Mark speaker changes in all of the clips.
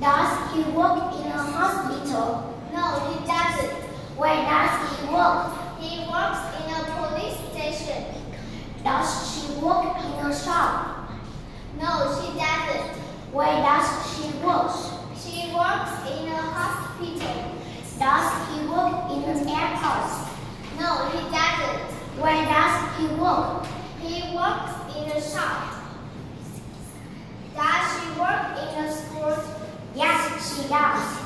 Speaker 1: Does he work in a hospital?
Speaker 2: No, he doesn't.
Speaker 1: Where does he work?
Speaker 2: He works in a police station.
Speaker 1: Does she work in a shop?
Speaker 2: No, she doesn't.
Speaker 1: Where does she work?
Speaker 2: She works in a hospital.
Speaker 1: Does he work in an airport?
Speaker 2: No, he doesn't.
Speaker 1: Where does he work?
Speaker 2: He works in a shop. Does she work in a school?
Speaker 1: Yes, she does.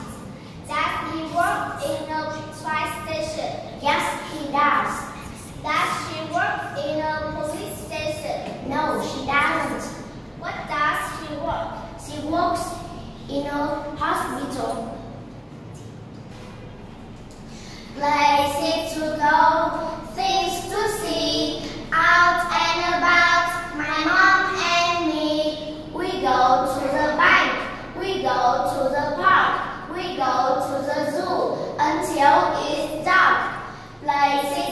Speaker 2: Does he work in a fire station?
Speaker 1: Yes, he does.
Speaker 2: Does she work in a police station?
Speaker 1: No, she doesn't.
Speaker 2: What does she work?
Speaker 1: She works in a hospital. Places to go, until it's dark. Places